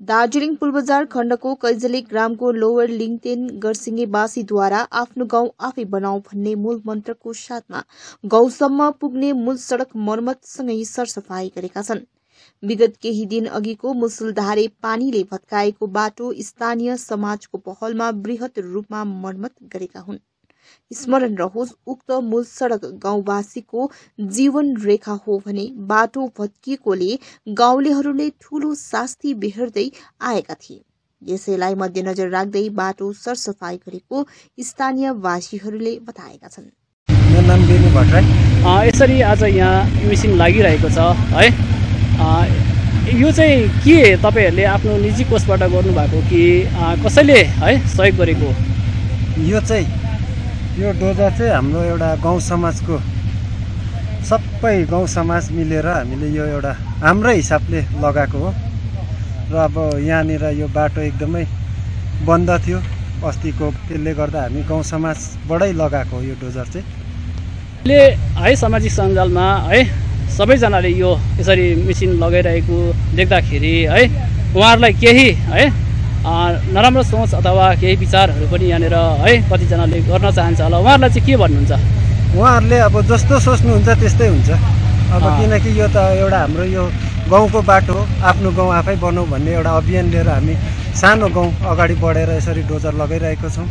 दार्जिलिङ पुलबजार खण्डको कैजली ग्रामको लोवर लिङतेन गरसिङेवासीद्वारा आफ्नो गाउँ आफै बनाऊ भन्ने मूल मन्त्रको साथमा गाउँसम्म पुग्ने मूल सडक मर्मतसँगै सरसफाई गरेका छन्। विगत केही दिन अघिको मुसुलधारे पानीले भत्काएको बाटो स्थानीय समाजको पहलमा वृहत रूपमा मर्मत गरेका हुन्। स्मरण रहोस् उक्त मूल सडक गाउँवासीको जीवन रेखा हो भने बाटो भत्किएकोले गाउँलेहरूले ठूलो शास्ति बेहोर्दै आएका थिए। यसैलाई मध्यनजर राख्दै बाटो सरसफाई गरेको स्थानीयवासीहरूले बताएका छन्। मेरो नाम बेनी भट्टराई। अ, यसरी आज यहाँ मिसिन लागिरहेको छ है? अ, यो चाहिँ के तपाईँहरूले आफ्नो निजी कोषबाट गर्नुभएको कि कसैले है सहयोग गरेको? यो चाहिँ यो डोजर चाहिँ हाम्रो एउटा गाउँ समाजको सबै गाउँ समाज मिलेर हामीले यो एउटा हाम्रै हिसाबले लगाएको हो। र अब यहाँनिर यो बाटो एकदमै बन्द थियो। अस्तिको त्यसले गर्दा हामी गाउँ समाजबाटै लगाएको हो यो डोजर चाहिँ। ले है सामाजिक सञ्जालमा है सबैजनाले यो यसरी मिसिन लगाइरहेको देख्दाखेरि है उहाँहरूलाई केही है नराम्रो सोच अथवा केही विचारहरू पनि यहाँनिर है कतिजनाले गर्न चाहन्छ होला। उहाँहरूलाई चाहिँ के भन्नुहुन्छ? उहाँहरूले अब जस्तो सोच्नुहुन्छ त्यस्तै हुन्छ। अब। किनकि यो त एउटा हाम्रो यो गाउँको बाटो हो। आफ्नो गाउँ आफै बनाऊ भन्ने एउटा अभियान लिएर हामी सानो गाउँ अगाडि बढेर यसरी डोजर लगाइरहेको छौँ।